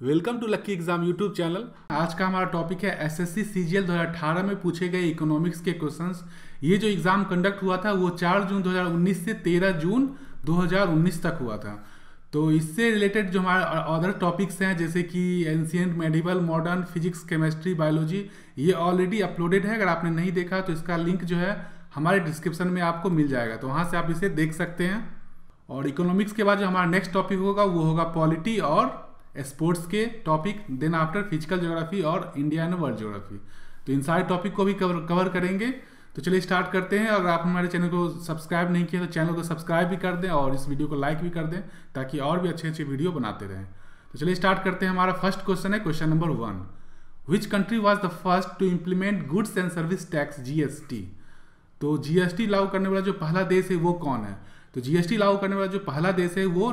Welcome to Lucky exam YouTube channel. आज का हमारा टॉपिक है एसएससी सीजीएल 2018 में पूछे गए इकोनॉमिक्स के क्वेश्चंस। ये जो एग्ज़ाम कंडक्ट हुआ था, वो 4 जून 2019 से 13 जून 2019 तक हुआ था। तो इससे रिलेटेड जो हमारे अदर टॉपिक्स हैं, जैसे कि ancient medieval modern physics chemistry biology ये ऑलरेडी अपलोडेड है। अगर आपने नहीं देखा तो इसका लिंक जो है हमारे डिस्क्रिप्शन में आपको मिल जाएगा। तो वहाँ से आप इसे देख सकते हैं। और इकोनॉमिक्स के बाद जो हमारा नेक्स्ट टॉपिक होगा, वो होगा पॉलिटी और स्पोर्ट्स के topic then after physical geography और इंडिया एंड वर्ल्ड ज्योग्राफी तो इन सारे टॉपिक को भी कवर कवर करेंगे। तो चलिए स्टार्ट करते हैं। अगर आप हमारे चैनल को सब्सक्राइब नहीं किया तो चैनल को सब्सक्राइब भी कर दें और इस वीडियो को लाइक भी कर दें, ताकि और भी अच्छे अच्छे वीडियो बनाते रहें। तो चलिए स्टार्ट करते हैं। हमारा फ़र्स्ट क्वेश्चन है question number one which country was the first to implement goods and service tax GST तो जीएसटी लागू करने वाला जो पहला देश है, वो कौन है? तो जीएसटी लागू करने वाला जो पहला देश है, वो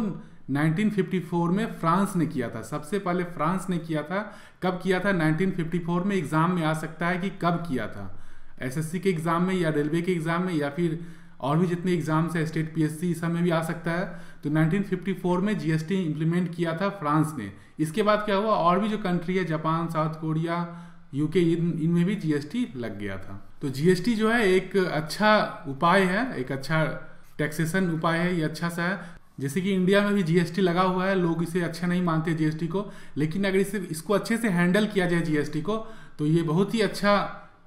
1954 में फ्रांस ने किया था। सबसे पहले फ्रांस ने किया था। कब किया था? 1954 में एग्ज़ाम में आ सकता है कि कब किया था। एसएससी के एग्ज़ाम में या रेलवे के एग्ज़ाम में या फिर और भी जितने एग्ज़ाम्स है, स्टेट पीएससी सब में भी आ सकता है। तो 1954 में जीएसटी इंप्लीमेंट किया था फ्रांस ने। इसके बाद क्या हुआ? और भी जो कंट्री है, जापान, साउथ कोरिया यूके इन, इनमें भी जीएसटी लग गया था। तो जीएसटी जो है, एक अच्छा उपाय है, एक अच्छा टैक्सेशन उपाय है, ये अच्छा सा है। जैसे कि इंडिया में भी जीएसटी लगा हुआ है, लोग इसे अच्छा नहीं मानते जीएसटी को, लेकिन अगर इसे, इसको अच्छे से हैंडल किया जाए जीएसटी को तो ये बहुत ही अच्छा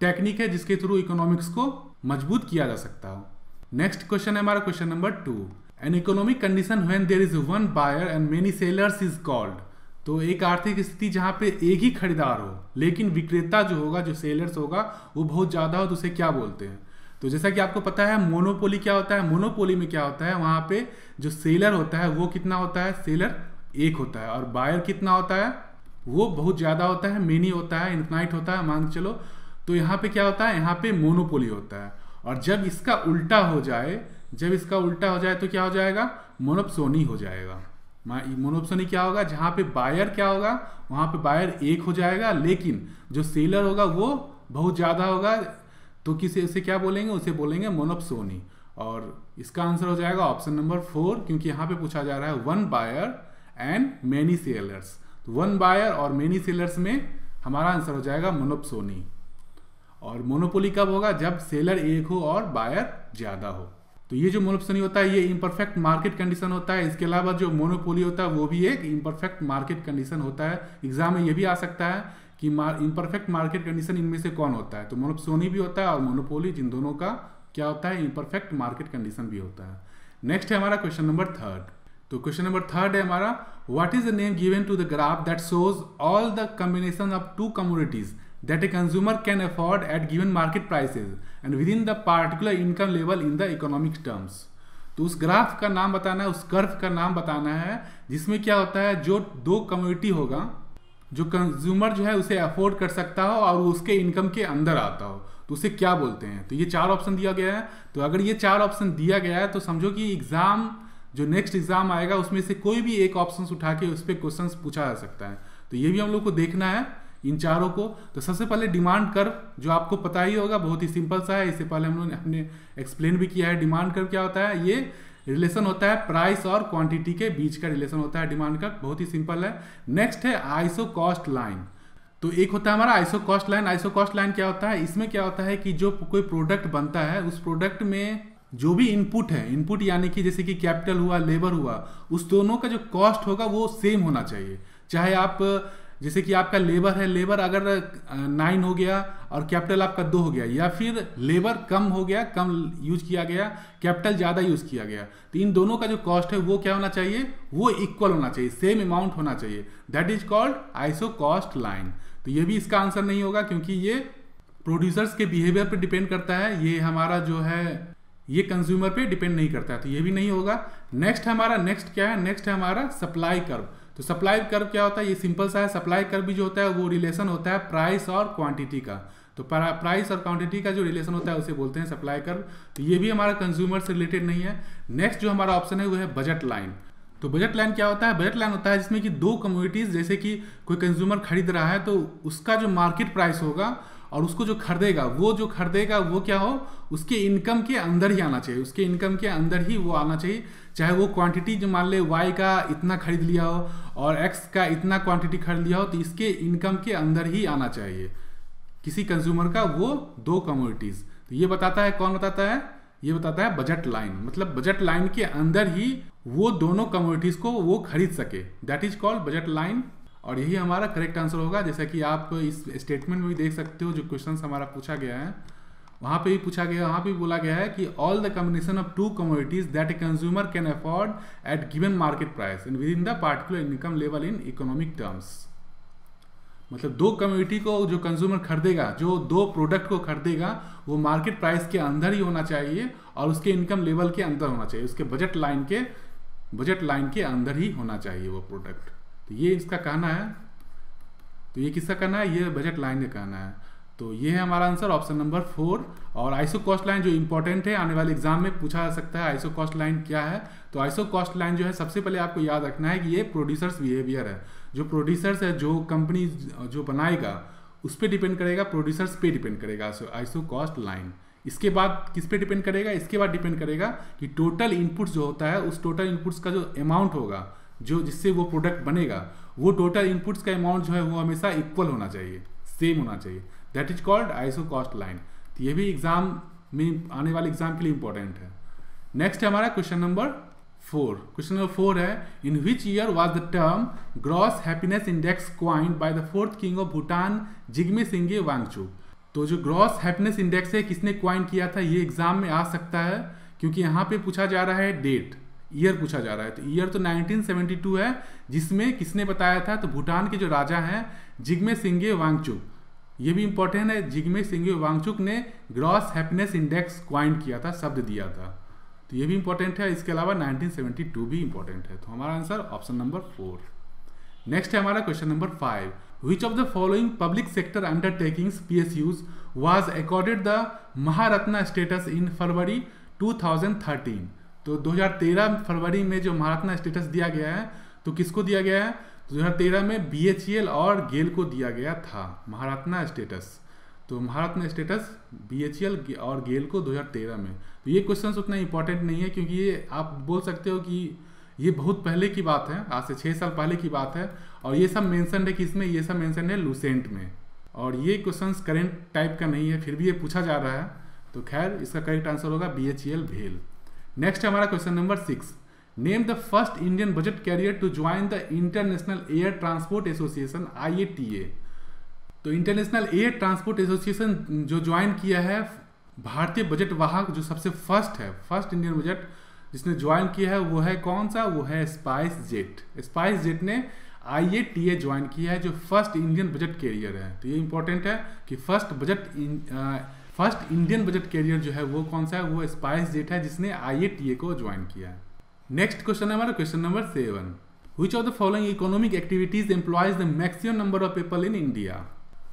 टेक्निक है जिसके थ्रू इकोनॉमिक्स को मज़बूत किया जा सकता हो। नेक्स्ट क्वेश्चन है हमारा question number two an economic condition when there is one buyer and many sellers is called तो एक आर्थिक स्थिति जहाँ पे एक ही खरीदार हो, लेकिन विक्रेता जो होगा, जो सेलर्स होगा, वो बहुत ज़्यादा हो तो उसे क्या बोलते हैं? तो जैसा कि आपको पता है मोनोपोली क्या होता है? मोनोपोली में क्या होता है? वहाँ पे जो सेलर होता है, वो कितना होता है? सेलर एक होता है और बायर कितना होता है? वो बहुत ज़्यादा होता है मेनी होता है इन्फाइट होता है, मान चलो। तो यहाँ पे क्या होता है? यहाँ पे मोनोपोली होता है। और जब इसका उल्टा हो जाए, जब इसका उल्टा हो जाए तो क्या हो जाएगा? मोनोपसोनी हो जाएगा। मोनोपसोनी क्या होगा? जहाँ पे बायर क्या होगा? वहाँ पे बायर एक हो जाएगा, लेकिन जो सेलर होगा वो बहुत ज़्यादा होगा तो किसे उसे क्या बोलेंगे? उसे बोलेंगे मोनोपसोनी और इसका आंसर हो जाएगा ऑप्शन नंबर फोर, क्योंकि यहाँ पे पूछा जा रहा है one buyer and many sellers. तो वन बायर और मेनी सेलर्स में हमारा आंसर हो जाएगा मोनोपसोनी और मोनोपोली कब होगा? जब सेलर एक हो और बायर ज़्यादा हो। तो ये जो मोनोपोली होता है, ये इम्परफेक्ट मार्केट कंडीशन होता है। इसके अलावा जो मोनोपोली होता है, वो भी एक इम्परफेक्ट मार्केट कंडीशन होता है। एग्ज़ाम में ये भी आ सकता है। कि इम्परफेक्ट मार्केट कंडीशन इनमें से कौन होता है? तो मोनोप्सोनी भी होता है और मोनोपोली जिन दोनों का क्या होता है? इम्परफेक्ट मार्केट कंडीशन भी होता है। नेक्स्ट है हमारा क्वेश्चन नंबर थर्ड तो क्वेश्चन नंबर थर्ड है हमारा what is the name given to the graph that shows all the combination of two communities that a consumer can afford at given market prices and within the particular income level in the economic terms? तो उस graph का नाम बताना है, उस curve का नाम बताना है, जिसमें क्या होता है? जो दो कम्युनिटी होगा जो कंज्यूमर जो है उसे अफोर्ड कर सकता हो और उसके इनकम के अंदर आता हो। तो उसे क्या बोलते हैं? तो ये चार ऑप्शन दिया गया है। तो अगर ये चार ऑप्शन दिया गया है तो समझो कि एग्ज़ाम जो नेक्स्ट एग्ज़ाम आएगा, उसमें से कोई भी एक ऑप्शन उठा के उस पर क्वेश्चन पूछा जा सकता है। तो ये भी हम लोग को देखना है, इन चारों को। तो सबसे पहले डिमांड कर्व जो आपको पता ही होगा, बहुत ही सिंपल सा है। इससे पहले हम लोग ने अपने एक्सप्लेन भी किया है डिमांड कर्व क्या होता है? ये रिलेशन होता है प्राइस और क्वांटिटी के बीच का रिलेशन होता है डिमांड का, बहुत ही सिंपल है। नेक्स्ट है आइसो कॉस्ट लाइन। तो एक होता है हमारा iso cost line. Iso cost line क्या होता है? इसमें क्या होता है कि जो कोई प्रोडक्ट बनता है, उस प्रोडक्ट में जो भी इनपुट है, इनपुट यानी कि जैसे कि कैपिटल हुआ, लेबर हुआ, उस दोनों का जो कॉस्ट होगा वो सेम होना चाहिए। चाहे आप जैसे कि आपका लेबर है लेबर अगर नाइन हो गया और कैपिटल आपका दो हो गया, या फिर लेबर कम हो गया, कम यूज़ किया गया कैपिटल ज़्यादा यूज़ किया गया तो इन दोनों का जो कॉस्ट है वो क्या होना चाहिए? वो इक्वल होना चाहिए सेम अमाउंट होना चाहिए। That is called iso cost line तो ये भी इसका आंसर नहीं होगा क्योंकि ये प्रोड्यूसर्स के बिहेवियर पर डिपेंड करता है, ये हमारा जो है, ये कंज्यूमर पे डिपेंड नहीं करता है तो ये भी नहीं होगा। नेक्स्ट हमारा नेक्स्ट क्या है? नेक्स्ट है हमारा सप्लाई कर्व तो सप्लाई कर्व क्या होता है? ये सिंपल सा है। सप्लाई कर्व भी जो होता है, वो रिलेशन होता है प्राइस और क्वांटिटी का। तो प्राइस और क्वांटिटी का जो रिलेशन होता है, उसे बोलते हैं सप्लाई कर्व तो ये भी हमारा कंज्यूमर से रिलेटेड नहीं है। नेक्स्ट जो हमारा ऑप्शन है, वो है बजट लाइन तो बजट लाइन क्या होता है? बजट लाइन होता है जिसमें कि दो कम्युनिटीज जैसे कि कोई कंज्यूमर खरीद रहा है तो उसका जो मार्केट प्राइस होगा और उसको जो खरीदेगा वो जो खरीदेगा वो क्या हो? उसके इनकम के अंदर ही आना चाहिए। उसके इनकम के अंदर ही वो आना चाहिए। चाहे वो क्वांटिटी जो मान ले वाई का इतना खरीद लिया हो और एक्स का इतना क्वांटिटी खरीद लिया हो तो इसके इनकम के अंदर ही आना चाहिए। किसी कंज्यूमर का वो दो कमोडिटीज तो ये बताता है, कौन बताता है? ये बताता है बजट लाइन मतलब बजट लाइन के अंदर ही वो दोनों कमोडिटीज को वो खरीद सके। That is called budget line और यही हमारा करेक्ट आंसर होगा। जैसा कि आप इस स्टेटमेंट में भी देख सकते हो, जो क्वेश्चन हमारा पूछा गया है। वहाँ पे भी पूछा गया, वहाँ पे भी बोला गया है कि all the combination of two commodities that a consumer can afford at given market price in with in the particular income level in economic terms मतलब दो कम्युनिटी को जो कंज्यूमर खरीदेगा, जो दो प्रोडक्ट को खरीदेगा, वो मार्केट प्राइस के अंदर ही होना चाहिए और उसके इनकम लेवल के अंदर होना चाहिए। उसके बजट लाइन के बजट लाइन के अंदर ही होना चाहिए वो प्रोडक्ट तो ये इसका कहना है तो ये किसका कहना है? ये बजट लाइन का कहना है। तो ये है हमारा आंसर ऑप्शन नंबर फोर और आइसो कॉस्ट लाइन जो इंपॉर्टेंट है, आने वाले एग्ज़ाम में पूछा जा सकता है आइसो कॉस्ट लाइन क्या है। तो आइसो कॉस्ट लाइन जो है, सबसे पहले आपको याद रखना है कि ये प्रोड्यूसर्स बिहेवियर है। जो प्रोड्यूसर्स है, जो कंपनी जो बनाएगा, उस पर डिपेंड करेगा प्रोड्यूसर्स पे डिपेंड करेगा। आइसो कॉस्ट लाइन इसके बाद किस पे डिपेंड करेगा? इसके बाद डिपेंड करेगा कि टोटल इनपुट्स जो होता है, उस टोटल इनपुट्स का जो अमाउंट होगा जो जिससे वो प्रोडक्ट बनेगा, वो टोटल इनपुट्स का अमाउंट जो है वो हमेशा इक्वल होना चाहिए सेम होना चाहिए। That is called iso cost line तो ये भी एग्ज़ाम में, आने वाले एग्ज़ाम के लिए इंपॉर्टेंट है। नेक्स्ट है हमारा question number four question number four है in which year was the term gross happiness index coined by the fourth king of Bhutan Jigme Singye Wangchuck तो जो ग्रॉस हैप्पीनेस इंडेक्स है, किसने क्वाइन किया था? ये एग्ज़ाम में आ सकता है, क्योंकि यहाँ पे पूछा जा रहा है डेट ईयर पूछा जा रहा है। तो ईयर तो 1972 है, जिसमें किसने बताया था? तो भूटान के जो राजा हैं, जिग्मे सिंगे वांगचुक। ये भी इंपॉर्टेंट है, जिग्मे सिंगे वांगचुक ने ग्रॉस हैप्पीनेस इंडेक्स क्वाइन किया था, शब्द दिया था। तो ये भी इंपॉर्टेंट है, इसके अलावा 1972 भी इंपॉर्टेंट है। तो हमारा answer option number four next है हमारा question number five which of the following public sector undertakings P S U's was accorded the Maharatna status in February 2013 तो 2013 फरवरी में जो महारत्ना स्टेटस दिया गया है तो किसको दिया गया है? तो 2013 में BHEL और गेल को दिया गया था, महारत्ना स्टेटस तो महारत्ना स्टेटस BHEL और गेल को 2013 में। तो ये क्वेश्चन उतना इंपॉर्टेंट नहीं है, क्योंकि ये आप बोल सकते हो कि ये बहुत पहले की बात है, आज से छः साल पहले की बात है, और ये सब मेंशन है कि इसमें ये सब मेंशन है लूसेंट में। और ये क्वेश्चन करेंट टाइप का नहीं है, फिर भी ये पूछा जा रहा है। तो खैर, इसका करेक्ट आंसर होगा बी एच ई एल भेल नेक्स्ट हमारा question number six name the first Indian budget carrier to join the International Air Transport Association IATA तो इंटरनेशनल एयर ट्रांसपोर्ट एसोसिएशन जो ज्वाइन किया है, भारतीय बजट वाहक जो सबसे फ़र्स्ट है फ़र्स्ट इंडियन बजट जिसने ज्वाइन किया है, वो है कौन सा? वो है स्पाइस जेट स्पाइस जेट ने आई ए ज्वाइन किया है, जो फ़र्स्ट इंडियन बजट कैरियर है। तो ये इंपॉर्टेंट है कि first budget first Indian budget carrier जो है वो कौन सा है? वो स्पाइस जेट है जिसने आईएटीए को ज्वाइन किया नेक्स्ट क्वेश्चन है हमारा question number seven which of the following economic activities employs the maximum number of people in India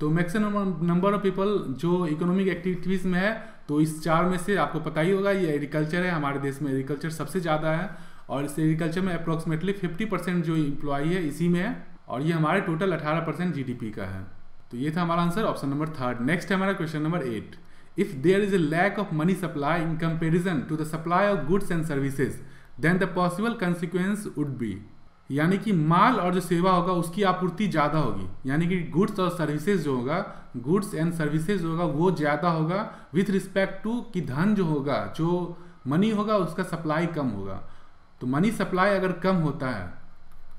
तो मैक्सिमम नंबर ऑफ़ पीपल जो इकोनॉमिक एक्टिविटीज़ में है तो इस चार में से आपको पता ही होगा, ये एग्रीकल्चर है, हमारे देश में एग्रीकल्चर सबसे ज़्यादा है। और इस एग्रीकल्चर में अप्रोक्सीमेटली फिफ्टी परसेंट जो इम्प्लॉई है, इसी में है। और ये हमारे टोटल अठारह परसेंट जी का है। तो ये था हमारा answer option number third next है हमारा question number eight If there is a lack of money supply in comparison to the supply of goods and services, then the possible consequence would be यानी कि माल और जो सेवा होगा उसकी आपूर्ति ज़्यादा होगी। यानी कि गुड्स और सर्विसेज़ जो होगा गुड्स एंड सर्विसेज़ होगा वो ज़्यादा होगा विथ रिस्पेक्ट टू कि धन जो होगा जो मनी होगा उसका सप्लाई कम होगा। तो मनी सप्लाई अगर कम होता है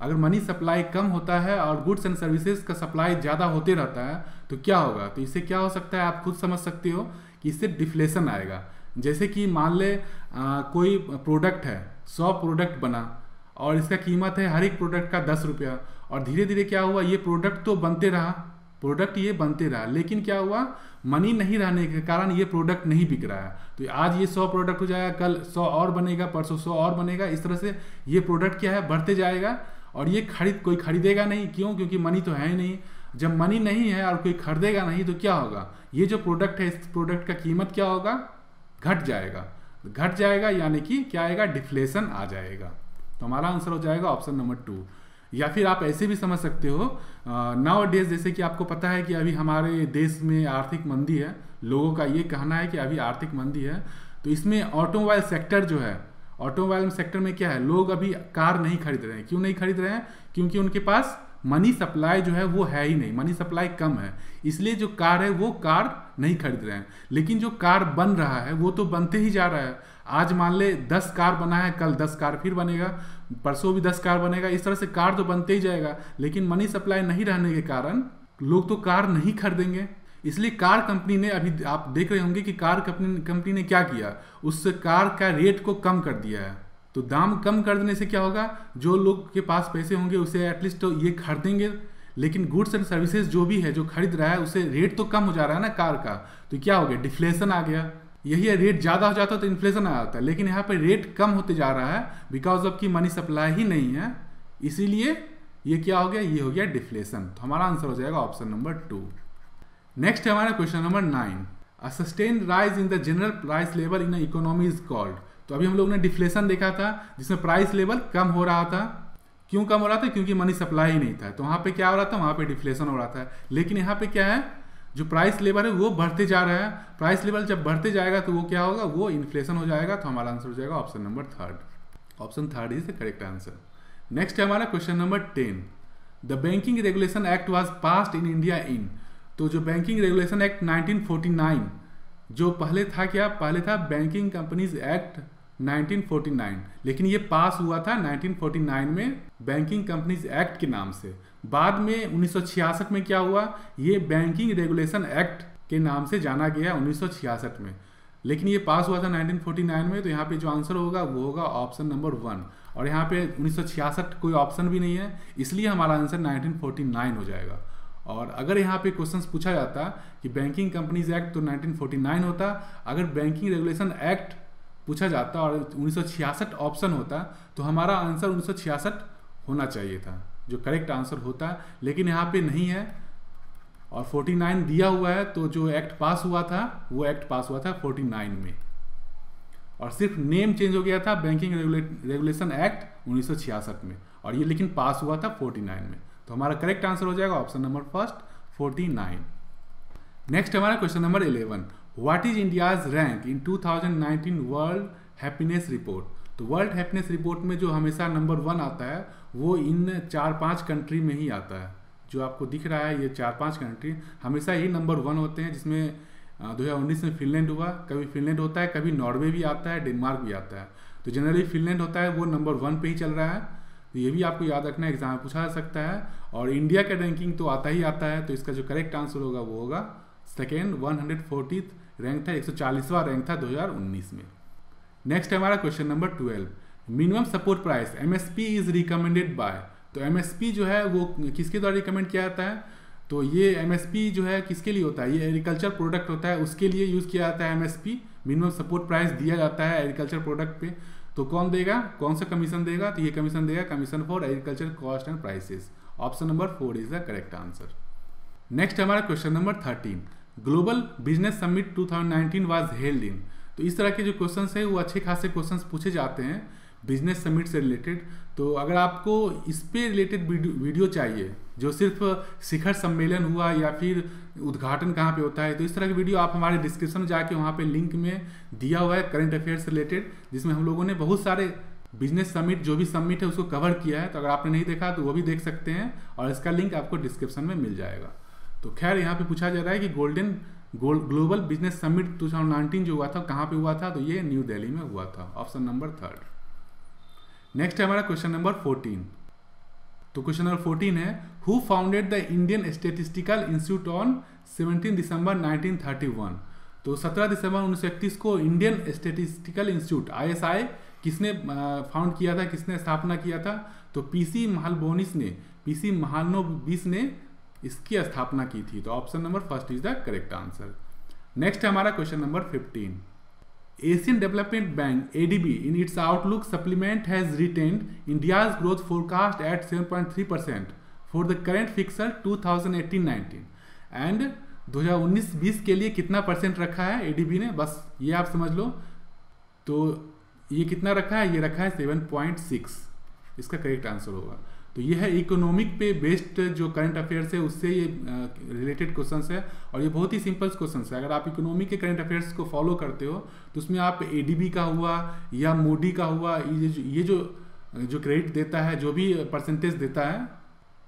अगर मनी सप्लाई कम होता है और गुड्स एंड सर्विसेज़ का सप्लाई ज़्यादा होते रहता है तो क्या होगा? तो इससे क्या हो सकता है? आप खुद समझ सकते हो। इससे डिफ्लेशन आएगा। जैसे कि मान ले आ, कोई प्रोडक्ट है सौ प्रोडक्ट बना और इसका कीमत है हर एक प्रोडक्ट का दस रुपया और धीरे धीरे क्या हुआ ये प्रोडक्ट तो बनते रहा प्रोडक्ट ये बनते रहा लेकिन क्या हुआ मनी नहीं रहने के कारण ये प्रोडक्ट नहीं बिक रहा है। तो आज ये सौ प्रोडक्ट हो जाएगा कल सौ और बनेगा परसों सौ और बनेगा इस तरह से ये प्रोडक्ट क्या है बढ़ते जाएगा और ये खरीद कोई खरीदेगा नहीं। क्यों? क्योंकि मनी तो है ही नहीं। जब मनी नहीं है और कोई खरीदेगा नहीं तो क्या होगा? ये जो प्रोडक्ट है, इस प्रोडक्ट का कीमत क्या होगा? घट जाएगा। घट जाएगा यानी कि क्या आएगा? डिफ्लेशन आ जाएगा। तो हमारा आंसर हो जाएगा ऑप्शन नंबर टू या फिर आप ऐसे भी समझ सकते हो नाउ डेज़ जैसे कि आपको पता है कि अभी हमारे देश में आर्थिक मंदी है। लोगों का ये कहना है कि अभी आर्थिक मंदी है। तो इसमें ऑटोमोबाइल सेक्टर जो है ऑटोमोबाइल सेक्टर में क्या है? लोग अभी कार नहीं खरीद रहे हैं। क्यों नहीं खरीद रहे हैं? क्योंकि उनके पास मनी सप्लाई जो है वो है ही नहीं, मनी सप्लाई कम है। इसलिए जो कार है वो कार नहीं खरीद रहे हैं। लेकिन जो कार बन रहा है, वो तो बनते ही जा रहा है। आज मान ले दस कार बना है, कल दस कार फिर बनेगा, परसों भी दस कार बनेगा, इस तरह से कार तो बनते ही जाएगा। लेकिन मनी सप्लाई नहीं रहने के कारण लोग तो कार नहीं खरीदेंगे। इसलिए कार कंपनी ने अभी आप देख रहे होंगे कि कार कंपनी कंपनी ने क्या किया? उस कार का रेट को कम कर दिया है। तो दाम कम कर देने से क्या होगा? जो लोग के पास पैसे होंगे उसे एटलीस्ट तो ये खरीदेंगे लेकिन गुड्स एंड सर्विसेज़ जो भी है, जो खरीद रहा है, उसे रेट तो कम हो जा रहा है ना कार का। तो क्या हो गया? डिफ्लेशन आ गया। यही है रेट ज़्यादा हो जाता है तो इन्फ्लेशन आ जाता है। लेकिन यहाँ पर रेट कम होते जा रहा है बिकॉज़ ऑफ़ की मनी सप्लाई ही नहीं है। इसीलिए ये क्या हो गया? ये हो गया डिफ्लेशन तो हमारा आंसर हो जाएगा ऑप्शन नंबर टू नेक्स्ट है हमारा question number nine a sustain rise in the general price level in economy is called तो अभी हम लोग ने डिफ्लेशन देखा था, जिसमें प्राइस लेवल कम हो रहा था। क्यों कम हो रहा था? क्योंकि मनी सप्लाई ही नहीं था। तो वहाँ पे क्या हो रहा था? वहाँ पे डिफ्लेशन हो रहा था। लेकिन यहाँ पे क्या है? जो प्राइस लेवल है, वो बढ़ते जा रहा है। प्राइस लेवल जब बढ़ते जाएगा तो वो क्या होगा? वो इन्फ्लेशन हो जाएगा। तो हमारा आंसर हो जाएगा option number third option third is the correct answer next है हमारा question number ten the banking regulation act was pass in India in तो जो बैंकिंग रेगुलेशन एक्ट 1949 जो पहले था क्या? पहले था बैंकिंग कंपनीज़ एक्ट 1949 लेकिन ये पास हुआ था 1949 में बैंकिंग कंपनीज़ एक्ट के नाम से। बाद में 1966 में क्या हुआ? ये बैंकिंग रेगुलेशन एक्ट के नाम से जाना गया 1966 में। लेकिन ये पास हुआ था 1949 में तो यहाँ पे जो आंसर होगा, वो होगा ऑप्शन नंबर वन। और यहाँ पे 1966 कोई ऑप्शन भी नहीं है, इसलिए हमारा आंसर 1949 हो जाएगा। और अगर यहाँ पे क्वेश्चन पूछा जाता कि बैंकिंग कंपनीज़ एक्ट तो 1949 होता, अगर बैंकिंग रेगुलेशन एक्ट पूछा जाता और उन्नीस सौ छियासठ ऑप्शन होता तो हमारा आंसर उन्नीस सौ छियासठ होना चाहिए था, जो करेक्ट आंसर होता, लेकिन यहाँ पे नहीं है। और 49 दिया हुआ है तो जो एक्ट पास हुआ था, वो एक्ट पास हुआ था 49 में। और सिर्फ़ नेम चेंज हो गया था बैंकिंग रेगुलेशन एक्ट उन्नीस सौ छियासठ में। और ये लेकिन पास हुआ था 49 में। तो हमारा करेक्ट आंसर हो जाएगा ऑप्शन नंबर फ़र्स्ट 49 नेक्स्ट हमारा question number 11 what is India's rank in 2019 world happiness report तो वर्ल्ड हैप्पीनेस रिपोर्ट में जो हमेशा नंबर वन आता है, वो इन चार पाँच कंट्री में ही आता है। जो आपको दिख रहा है, ये चार पाँच कंट्री हमेशा ही नंबर वन होते हैं, जिसमें दो हज़ार उन्नीस में फिनलैंड हुआ, कभी फिनलैंड होता है, कभी नॉर्वे भी आता है डेनमार्क भी आता है। तो जनरली फिनलैंड होता है, वो नंबर वन पे ही चल रहा है। तो ये भी आपको याद रखना एग्ज़ाम में पूछा जा सकता है। और इंडिया का रैंकिंग तो आता ही आता है तो इसका जो करेक्ट आंसर होगा, वो होगा second one hundred fortieth rank था एक सौ चालीसवा रैंक था 2019 में। नेक्स्ट है हमारा question number twelve minimum support price MSP is recommended by तो एमएसपी जो है, वो किसके द्वारा रिकमेंड किया जाता है? तो ये एमएसपी जो है, किसके लिए होता है? ये एग्रीकल्चर प्रोडक्ट होता है, उसके लिए यूज़ किया जाता है एमएसपी मिनिमम सपोर्ट प्राइस दिया जाता है एग्रीकल्चर प्रोडक्ट पे। तो कौन देगा? कौन सा कमीशन देगा? तो ये कमीशन देगा commission for agriculture cost and prices option number four is the correct answer next हमारा question number thirteen global business summit 2019 was held in. तो इस तरह के जो क्वेश्चंस है, वो अच्छे खासे क्वेश्चंस पूछे जाते हैं बिज़नेस समिट से रिलेटेड तो अगर आपको इस पे रिलेटेड वीडियो चाहिए, जो सिर्फ़ शिखर सम्मेलन हुआ या फिर उद्घाटन कहाँ पे होता है तो इस तरह की वीडियो आप हमारे डिस्क्रिप्शन में जाके वहाँ पे लिंक में दिया हुआ है करंट अफेयर्स रिलेटेड जिसमें हम लोगों ने बहुत सारे बिज़नेस समिट जो भी समिट है, उसको कवर किया है। तो अगर आपने नहीं देखा तो वो भी देख सकते हैं और इसका लिंक आपको डिस्क्रिप्शन में मिल जाएगा। तो खैर यहाँ पे पूछा जा रहा है कि golden gold global business summit 2019 जो हुआ था, कहाँ पे हुआ था? तो ये न्यू दिल्ली में हुआ था। Option number third. नेक्स्ट है हमारा क्वेश्चन नंबर 14 तो क्वेश्चन नंबर 14 है who founded the Indian Statistical Institute on 17 December 1931 तो 17 दिसंबर 1931 को इंडियन स्टेटिस्टिकल इंस्टीट्यूट आईएसआई किसने फाउंड किया था, किसने स्थापना किया था? तो पीसी महालबोनिस ने पीसी महालनोबिस ने इसकी स्थापना की थी। तो option number first is the correct answer next हमारा question number fifteen Asian Development Bank ADB in its outlook supplement has retained India's growth forecast at 7.3 percent for the current fiscal 2018-19 and 2019-20 के लिए कितना percent रखा है ADB ने? बस ये आप समझ लो। तो ये कितना रखा है? ये रखा है 7.6 इसका करेक्ट आंसर होगा। तो ये है इकोनॉमिक पे बेस्ड जो करंट अफेयर्स है, उससे ये रिलेटेड क्वेश्चन है और ये बहुत ही सिंपल क्वेश्चन है। अगर आप इकोनॉमिक के करंट अफेयर्स को फॉलो करते हो तो उसमें आप एडीबी का हुआ या मोडी का हुआ, ये जो ये जो जो क्रेडिट देता है, जो भी परसेंटेज देता है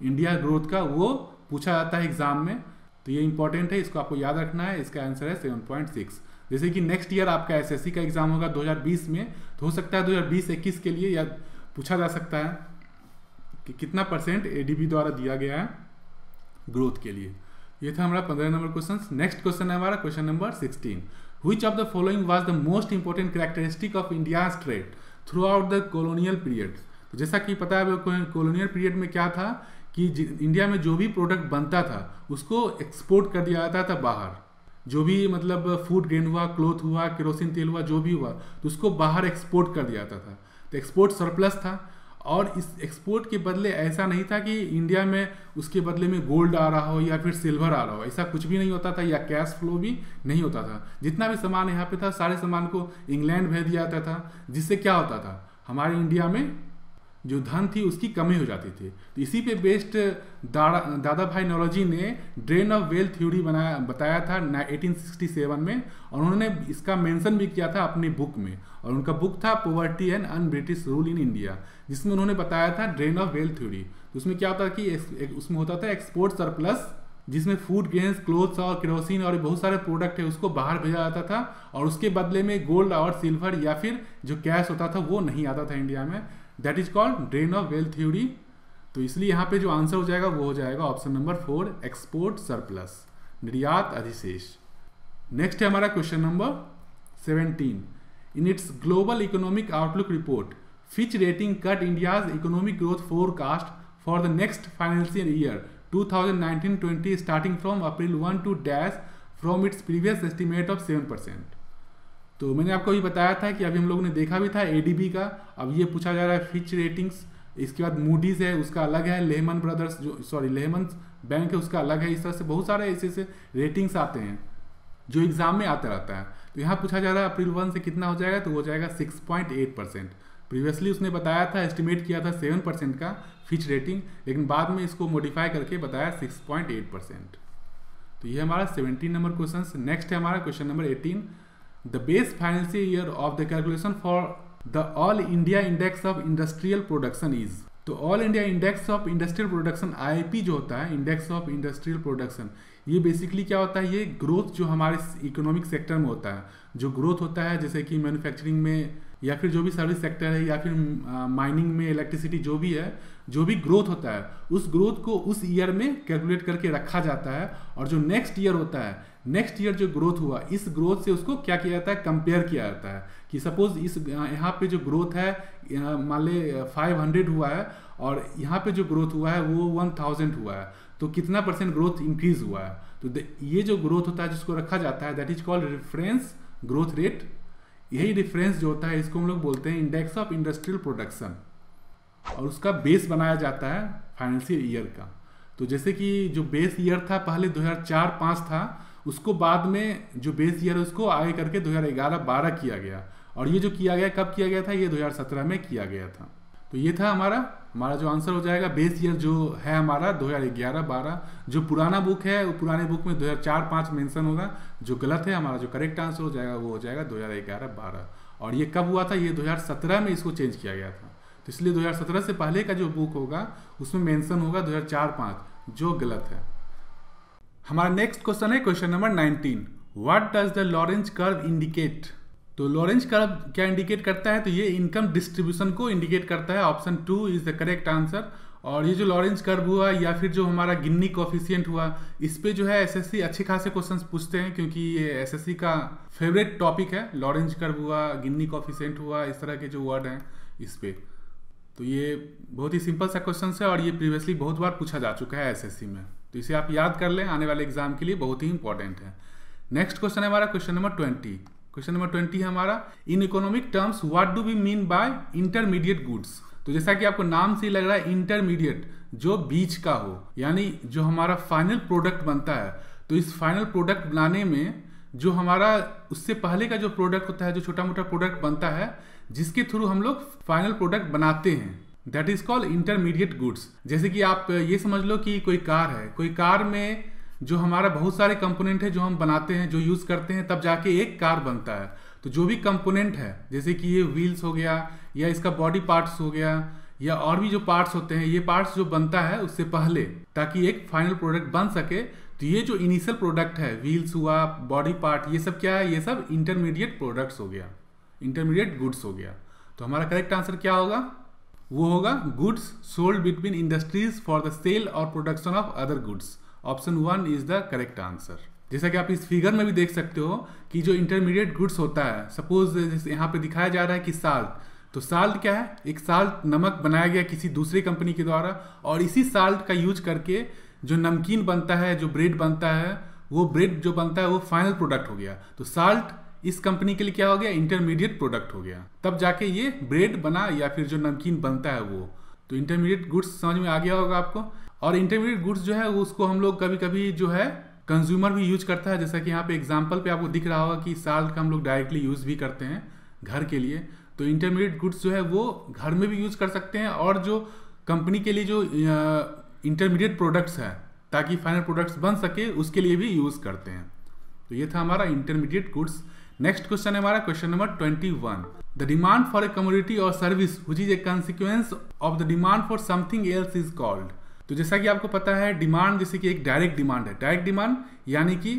इंडिया ग्रोथ का, वो पूछा जाता है एग्ज़ाम में। तो ये इंपॉर्टेंट है, इसको आपको याद रखना है, इसका आंसर है सेवन पॉइंट सिक्स जैसे कि नेक्स्ट ईयर आपका एसएससी का एग्ज़ाम होगा 2020 में तो हो सकता है 2020-21 के लिए या पूछा जा सकता है। कि कितना परसेंट एडीबी द्वारा दिया गया है ग्रोथ के लिए। ये था हमारा पंद्रह नंबर क्वेश्चन नेक्स्ट क्वेश्चन है हमारा question number sixteen which of the following was the most important characteristic of India trade throughout the colonial period तो जैसा कि पता है कॉलोनियल पीरियड में क्या था कि इंडिया में जो भी प्रोडक्ट बनता था, उसको एक्सपोर्ट कर दिया जाता था बाहर। जो भी मतलब फ़ूड ग्रेन हुआ क्लोथ हुआ केरोसिन तेल हुआ, जो भी हुआ तो उसको बाहर एक्सपोर्ट कर दिया जाता था। तो एक्सपोर्ट सरप्लस था। और इस एक्सपोर्ट के बदले ऐसा नहीं था कि इंडिया में उसके बदले में गोल्ड आ रहा हो या फिर सिल्वर आ रहा हो। ऐसा कुछ भी नहीं होता था या कैश फ्लो भी नहीं होता था। जितना भी सामान यहाँ पे था, सारे सामान को इंग्लैंड भेज दिया जाता था, जिससे क्या होता था? हमारे इंडिया में जो धन थी उसकी कमी हो जाती थी। तो इसी पे बेस्ड दादा दादा भाई नौरोजी ने ड्रेन ऑफ़ वेल्थ थ्योरी बनाया बताया था 1867 में और उन्होंने इसका मेंशन भी किया था अपनी बुक में। और उनका बुक था poverty and un British rule in India जिसमें उन्होंने बताया था ड्रेन ऑफ़ वेल्थ थ्योरी तो उसमें क्या होता कि एक, एक, उसमें होता था एक्सपोर्ट सरप्लस जिसमें फ़ूड ग्रेन्स क्लोथ्स और केरोसिन और बहुत सारे प्रोडक्ट है उसको बाहर भेजा जाता था और उसके बदले में गोल्ड और सिल्वर या फिर जो कैश होता था वो नहीं आता था इंडिया में। That is called drain of wealth theory तो इसलिए यहाँ पे जो आंसर हो जाएगा, वो हो जाएगा option number four export surplus निर्यात अधिशेष। नेक्स्ट है हमारा question number seventeen in its global economic outlook report Fitch rating cut India's economic growth forecast for the next financial year 2019-20 starting from April 1 to dash from its previous estimate of 7 percent तो मैंने आपको अभी बताया था कि अभी हम लोगों ने देखा भी था एडीबी का। अब ये पूछा जा रहा है फिच रेटिंग्स इसके बाद मूडीज है, उसका अलग है। लेहमन ब्रदर्स जो सॉरी लेहमन बैंक है, उसका अलग है। इस तरह से बहुत सारे ऐसे ऐसे रेटिंग्स आते हैं, जो एग्ज़ाम में आता रहता है। तो यहाँ पूछा जा रहा है अप्रैल वन से कितना हो जाएगा? तो हो जाएगा six point eight percent previously उसने बताया था एस्टिमेट किया था सेवन परसेंट का फिच रेटिंग लेकिन बाद में इसको मॉडिफाई करके बताया सिक्स पॉइंट एट परसेंट तो ये हमारा सेवनटीन नंबर क्वेश्चन नेक्स्ट है हमारा question number eighteen The base financial year of the calculation for the All India Index of Industrial Production is. तो all India index of industrial production आई जो होता है index of industrial production ये basically क्या होता है? ये ग्रोथ जो हमारे इकोनॉमिक सेक्टर में होता है, जो ग्रोथ होता है, जैसे कि मैन्युफैक्चरिंग में, या फिर जो भी सर्विस सेक्टर है, या फिर माइनिंग में इलेक्ट्रिसिटी जो भी है, जो भी ग्रोथ होता है, उस ग्रोथ को उस ईयर में कैलकुलेट करके रखा जाता है, और जो नेक्स्ट ईयर होता है नेक्स्ट ईयर जो ग्रोथ हुआ, इस ग्रोथ से उसको क्या किया जाता है? कंपेयर किया जाता है कि सपोज़ इस यहाँ पे जो ग्रोथ है मान ले फाइव हंड्रेड हुआ है और यहाँ पे जो ग्रोथ हुआ है, वो वन थाउज़ेंड हुआ है तो कितना परसेंट ग्रोथ इंक्रीज हुआ है? तो ये जो ग्रोथ होता है, जिसको रखा जाता है that is called reference growth rate यही डिफरेंस जो होता है, इसको हम लोग बोलते हैं इंडेक्स ऑफ़ इंडस्ट्रियल प्रोडक्शन और उसका बेस बनाया जाता है फाइनेंशियल ईयर का। तो जैसे कि जो बेस ईयर था, पहले 2004-5 था उसको बाद में जो बेस ईयर है, उसको आगे करके 2011-12 किया गया। और ये जो किया गया, कब किया गया था? ये 2017 में किया गया था। तो ये था हमारा हमारा जो आंसर हो जाएगा बेस ईयर जो है हमारा 2011-12 जो पुराना बुक है, वो पुराने बुक में 2004-5 मेंशन होगा। जो गलत है, हमारा जो करेक्ट आंसर हो जाएगा, वो हो जाएगा 2011-12 और ये कब हुआ था? ये 2017 में इसको चेंज किया गया था। तो इसलिए 2017 से पहले का जो बुक होगा, उसमें मेंशन होगा 2004-5 जो गलत है। हमारा नेक्स्ट क्वेश्चन है question number 19 what does the Lorenz curve indicate तो लॉरेंज कर्व क्या इंडिकेट करता है? तो ये इनकम डिस्ट्रीब्यूशन को इंडिकेट करता है. Option two is the correct answer और ये जो लॉरेंज कर्व हुआ या फिर जो हमारा गिन्नी कॉफिशियंट हुआ, इस पे जो है एसएससी अच्छे खासे क्वेश्चंस पूछते हैं, क्योंकि ये एसएससी का फेवरेट टॉपिक है. लॉरेंज कर्व हुआ, गिन्नी कॉफिशियंट हुआ, इस तरह के जो वर्ड हैं इस पे। तो ये बहुत ही सिंपल सा क्वेश्चन है और ये प्रीवियसली बहुत बार पूछा जा चुका है एसएससी में। तो इसे आप याद कर लें, आने वाले एग्ज़ाम के लिए बहुत ही इंपॉर्टेंट है। नेक्स्ट क्वेश्चन है हमारा question number twenty question number twenty है हमारा in economic terms what do we mean by intermediate goods तो जैसा कि आपको नाम से ही लग रहा है इंटरमीडिएट जो बीच का हो, यानी जो हमारा फाइनल प्रोडक्ट बनता है। तो इस फाइनल प्रोडक्ट बनाने में, जो हमारा, उससे पहले का जो प्रोडक्ट होता है, जो छोटा मोटा प्रोडक्ट बनता है, जिसके थ्रू हम लोग फाइनल प्रोडक्ट बनाते हैं। That is called intermediate goods जैसे कि आप ये समझ लो कि कोई कार है। कोई कार में जो हमारा बहुत सारे कंपोनेंट है जो हम बनाते हैं, जो यूज़ करते हैं, तब जाके एक कार बनता है। तो जो भी कंपोनेंट है, जैसे कि ये व्हील्स हो गया, या इसका बॉडी पार्ट्स हो गया, या और भी जो पार्ट्स होते हैं, ये पार्ट्स जो बनता है उससे पहले, ताकि एक फाइनल प्रोडक्ट बन सके तो ये जो इनिशियल प्रोडक्ट है व्हील्स हुआ बॉडी पार्ट ये सब क्या है? ये सब इंटरमीडिएट प्रोडक्ट्स हो गया। इंटरमीडिएट गुड्स हो गया। तो हमारा करेक्ट आंसर क्या होगा? वो होगा goods sold between industries for the sale or production of other goods option one is the correct answer जैसा कि आप इस फिगर में भी देख सकते हो कि जो इंटरमीडिएट गुड्स होता है सपोज़ यहाँ पे दिखाया जा रहा है कि साल्ट तो साल्ट क्या है? एक साल्ट नमक बनाया गया किसी दूसरी कंपनी के द्वारा और इसी साल्ट का यूज़ करके जो नमकीन बनता है, जो ब्रेड बनता है, वो ब्रेड जो बनता है, वो फाइनल प्रोडक्ट हो गया. तो साल्ट इस कंपनी के लिए क्या हो गया? इंटरमीडिएट प्रोडक्ट हो गया। तब जाके ये ब्रेड बना या फिर जो नमकीन बनता है वो। तो इंटरमीडिएट गुड्स समझ में आ गया होगा आपको? और इंटरमीडिएट गुड्स जो है उसको हम लोग कभी कभी जो है कंज्यूमर भी यूज़ करता है। जैसा कि यहाँ पे एग्ज़ाम्पल पे आपको दिख रहा होगा कि साल्ट का हम लोग डायरेक्टली यूज़ भी करते हैं घर के लिए। तो इंटरमीडिएट गुड्स जो है, वो घर में भी यूज़ कर सकते हैं और जो कंपनी के लिए जो इंटरमीडिएट प्रोडक्ट्स है, ताकि फाइनल प्रोडक्ट्स बन सके, उसके लिए भी यूज़ करते हैं। तो ये था हमारा इंटरमीडिएट गुड्स नेक्स्ट क्वेश्चन है हमारा question number twenty one the demand for a community or service which is a consequence of the demand for something else is called तो जैसा कि आपको पता है डिमांड जैसे कि एक डायरेक्ट डिमांड है। डायरेक्ट डिमांड यानी कि